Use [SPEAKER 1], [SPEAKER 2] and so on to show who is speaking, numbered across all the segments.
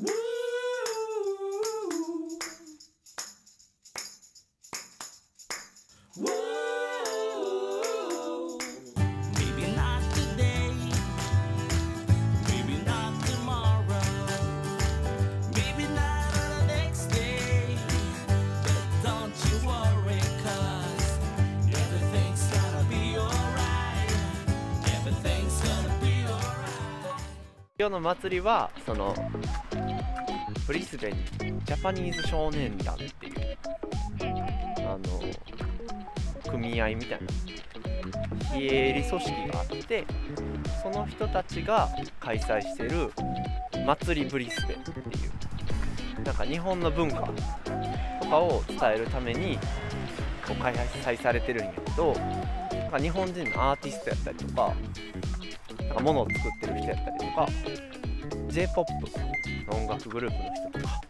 [SPEAKER 1] Woo!
[SPEAKER 2] 今日の祭りはそのブリスベンにジャパニーズ少年団っていうあの組合みたいな非営利組織があってその人たちが開催してる祭りブリスベンっていうなんか日本の文化とかを伝えるためにこう開催されてるんやけど日本人のアーティストやったりとかなんか物を作ってる人やったりとか j p o p の音楽グループの人とか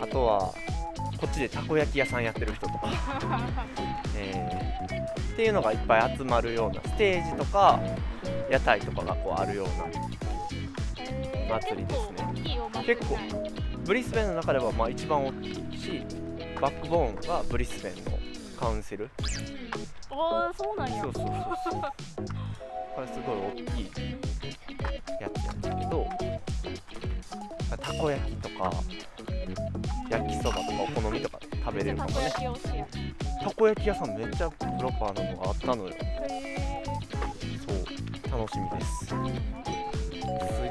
[SPEAKER 2] あとはこっちでたこ焼き屋さんやってる人とか、えーっていうのがいっぱい集まるようなステージとか屋台とかがこうあるような祭りですね。結構ブリスベンの中ではまあ一番大きいしバックボーンがブリスベンのカウンセル。
[SPEAKER 3] ああそうなんや。
[SPEAKER 2] そうそうそうこれすごい大きいやつなんだけどたこ焼きとか焼きそばとかお好みとか食べれるかもね。
[SPEAKER 3] たこ焼き
[SPEAKER 2] 屋さんめっちゃプロパーなのがあったのよ。
[SPEAKER 3] へ
[SPEAKER 2] そう楽しみです。す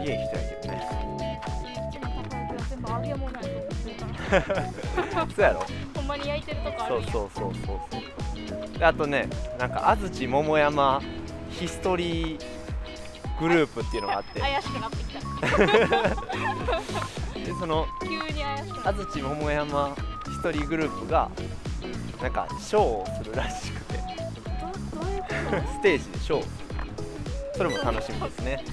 [SPEAKER 2] げえ行きたいけどね。そうやろ？
[SPEAKER 3] ほんまに焼いてるとこあ
[SPEAKER 2] そ
[SPEAKER 3] るんや。
[SPEAKER 2] うそうそうそうそう。であとねなんか安土桃山ヒストリーグループっていうのがあって。
[SPEAKER 3] 怪しくなってきた。
[SPEAKER 2] でその
[SPEAKER 3] 急に怪しくな
[SPEAKER 2] 安土桃山ヒストリーグループがなんかショーをするらしくて。
[SPEAKER 3] どどういうこ
[SPEAKER 2] ステージでショー。それも楽しみですね。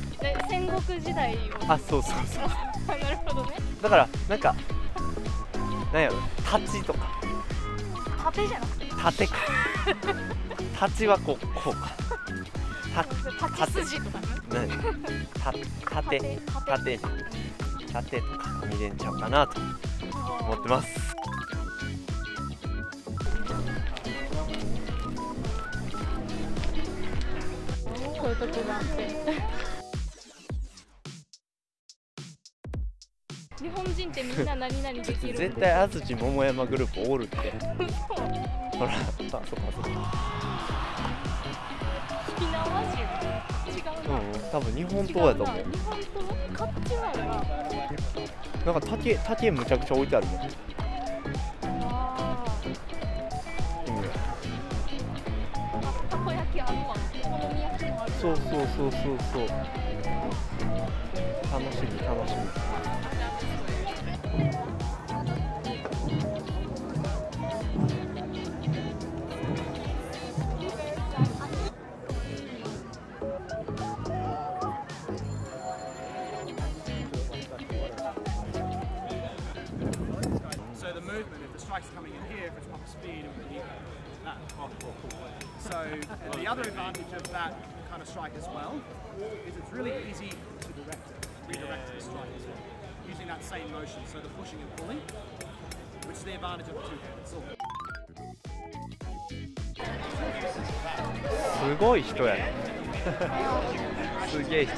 [SPEAKER 3] 戦国時代を。
[SPEAKER 2] あそうそうそう。
[SPEAKER 3] なるほどね。
[SPEAKER 2] だからなんかなんやろ。立ちとか。
[SPEAKER 3] 縦じゃなくて。
[SPEAKER 2] 縦か。立ちはこうこうかた
[SPEAKER 3] 立ち筋とかね
[SPEAKER 2] 何た縦縦縦とか見れんちゃうかなと思ってます
[SPEAKER 3] こういうとこがあって日本人ってみんな何々できる
[SPEAKER 2] 絶対安土桃山グループおるってほらあそこあそこ
[SPEAKER 3] 沖縄人違うな、
[SPEAKER 2] うん。多分日本刀やと思う。
[SPEAKER 3] 日本刀かっちなのな
[SPEAKER 2] なんか竹竹むちゃくちゃ置いてあるもん。
[SPEAKER 3] あ
[SPEAKER 2] 意味が
[SPEAKER 3] ーたこ焼きあるわ。お好み焼きもある。
[SPEAKER 2] そうそうそうそうそう。楽しみ楽しみ
[SPEAKER 4] strike as well is it's really easy to direct it, redirect the strike as well, using that same motion. So the pushing and pulling, which is the advantage of the two-handed sword.
[SPEAKER 2] すごい人やなすげえ人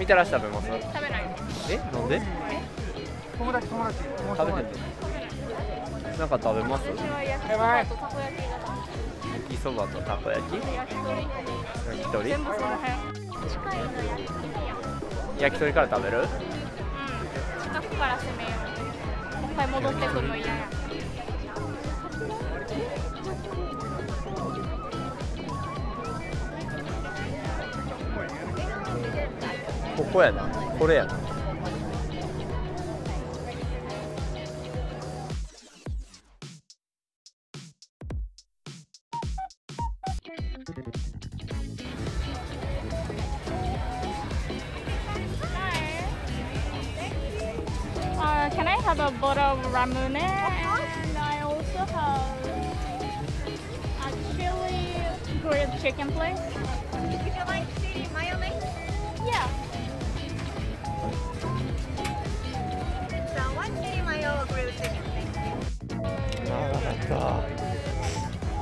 [SPEAKER 2] みたらし食べます？
[SPEAKER 3] 食べない
[SPEAKER 2] えなんで？
[SPEAKER 4] 友達友達
[SPEAKER 2] 食べてなんか食べます？
[SPEAKER 3] 私は焼きそばとたこ焼き？が
[SPEAKER 2] 焼きそばとたこ焼き
[SPEAKER 3] 焼き鳥。
[SPEAKER 2] 焼き鳥から食べる？
[SPEAKER 3] うん。近くから攻めよう。もう一回戻ってくるの嫌や Uh, can I have a bottle of ramen? And I also have a chili grilled chicken,
[SPEAKER 2] plate. か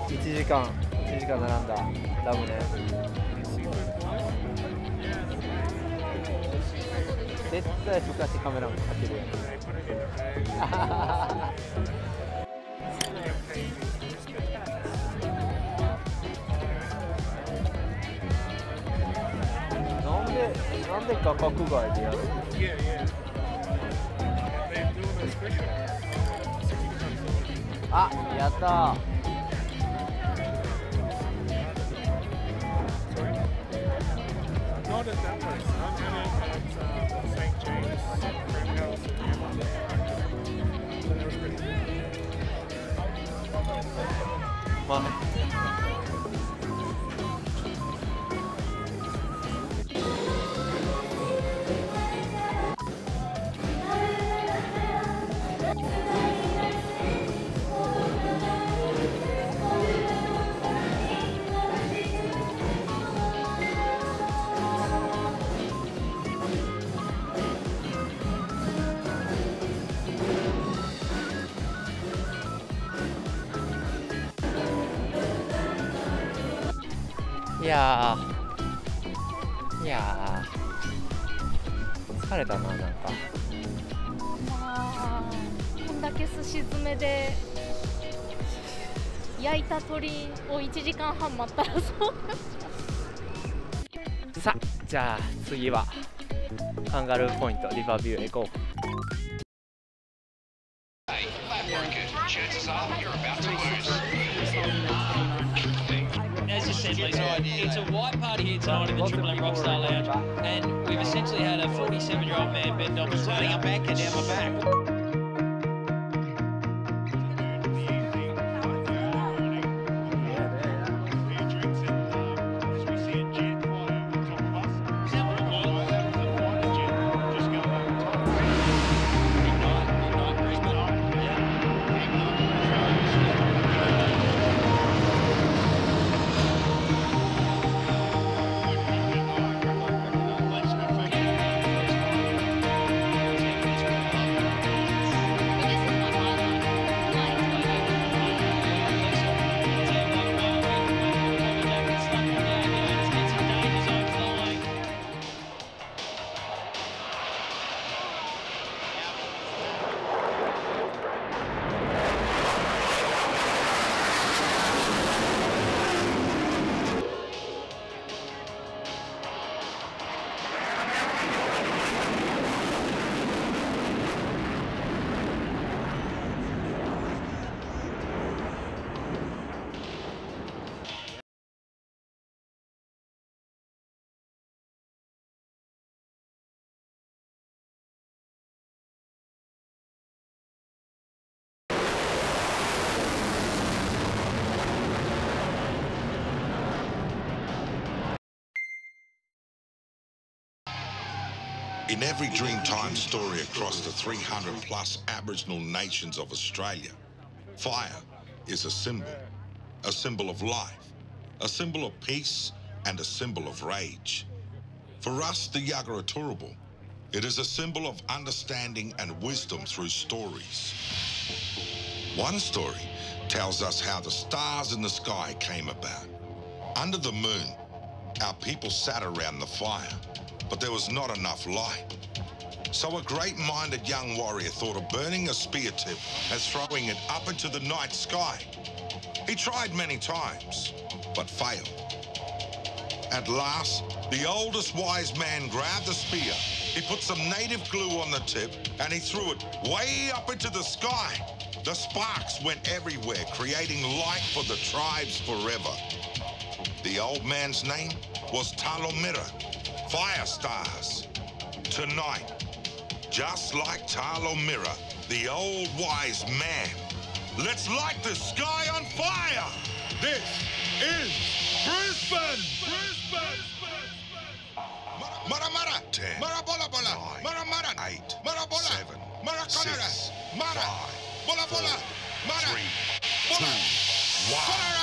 [SPEAKER 2] 1時間1時間並んだ。ラムネ絶対ふかしカメラもかけるやん。なんでなんで価格外でやる
[SPEAKER 5] Yeah,
[SPEAKER 2] あやったー。
[SPEAKER 5] Not
[SPEAKER 2] いやー。いやー。疲れたななんか。
[SPEAKER 3] まあこんだけ寿司詰めで焼いた鶏を1時間半待ったらそう。
[SPEAKER 2] さあじゃあ次はカンガルーポイントリバービューへ行こう。
[SPEAKER 6] You said, Lisa, it's a white party here tonight in the Triple M Rockstar Lounge, and we've essentially had a 47-year-old man bend over. Turning up back and down my back.
[SPEAKER 7] In every Dreamtime story across the 300 plus Aboriginal nations of Australia, fire is a symbol. A symbol of life, a symbol of peace, and a symbol of rage. For us, the Yagara Turrbal, it is a symbol of understanding and wisdom through stories. One story tells us how the stars in the sky came about. Under the moon, our people sat around the fire, but there was not enough light. So a great-minded young warrior thought of burning a spear tip and throwing it up into the night sky. He tried many times, but failed. At last, the oldest wise man grabbed the spear. He put some native glue on the tip and he threw it way up into the sky. The sparks went everywhere, creating light for the tribes forever. The old man's name was Talomira, Fire Stars. Tonight, just like Talomira, the old wise man, let's light the sky on fire! This is Brisbane! Brisbane! Mara Mara! Ten. Mara Bola Bola! Nine. Mara Mara! Eight. Mara Bola! Seven. Mara six, five, four, three, two, one.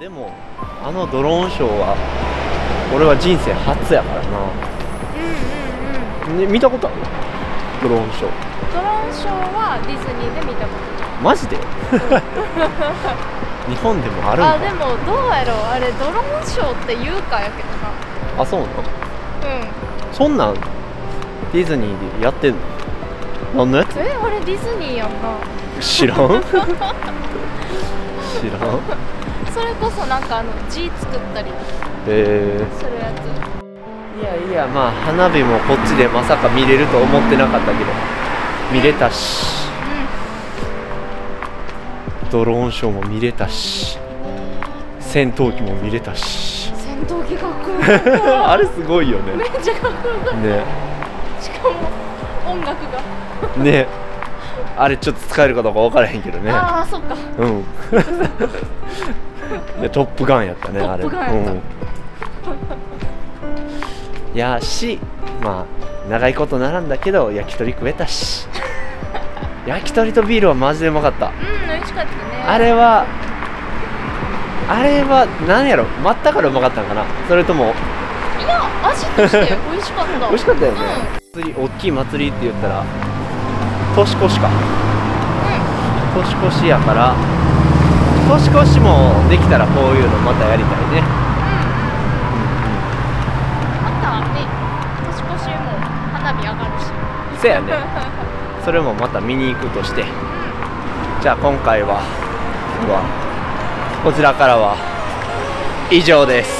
[SPEAKER 2] でもあのドローンショーは俺は人生初やからな、ね、見たことある？ドローンショー。
[SPEAKER 3] ドローンショーはディズニーで見たこと。ない
[SPEAKER 2] マジで？日本でもあるんか
[SPEAKER 3] あでもどうやろう。あれドローンショーって言うかやけどな。
[SPEAKER 2] あそうなの？
[SPEAKER 3] うん。
[SPEAKER 2] そんなんディズニーでやってんの？何のやつ？
[SPEAKER 3] えあれディズニーやんな
[SPEAKER 2] 知らん？知らん？
[SPEAKER 3] それこそなんかあの字作ったり
[SPEAKER 2] え
[SPEAKER 3] するやつ。
[SPEAKER 2] ー、いやいやまあ花火もこっちでまさか見れると思ってなかったけど。見れたし。ドローンショーも見れたし。戦闘機も見れたし。
[SPEAKER 3] 戦闘機かっこよかった。
[SPEAKER 2] あれすごいよね。
[SPEAKER 3] めっちゃかっこよかっ
[SPEAKER 2] ね。
[SPEAKER 3] たしかも音楽が。
[SPEAKER 2] ねあれちょっと使えるかどうか分からへんけどね。
[SPEAKER 3] ああそっか。
[SPEAKER 2] うん。トップガンやったねあれ
[SPEAKER 3] トップガンやった。
[SPEAKER 2] うん、いやしまあ長いこと並んだけど焼き鳥食えたし。焼き鳥とビールはマジでうまかった。
[SPEAKER 3] うん美味しかったね。
[SPEAKER 2] あれはあれは何やろ。待ったからうまかったんかな。それとも
[SPEAKER 3] いや味として美味しかった。
[SPEAKER 2] 美味しかったよね、祭り大きい祭りって言ったら年越しか。年越しやから年越しもできたらこういうのまたやりたいね。
[SPEAKER 3] またね。年越しも花火上がるし。
[SPEAKER 2] せやね。それもまた見に行くとして。じゃあ今回ははこちらからは以上です